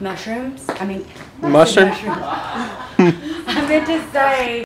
Mushrooms? I mean, mushrooms. I meant to say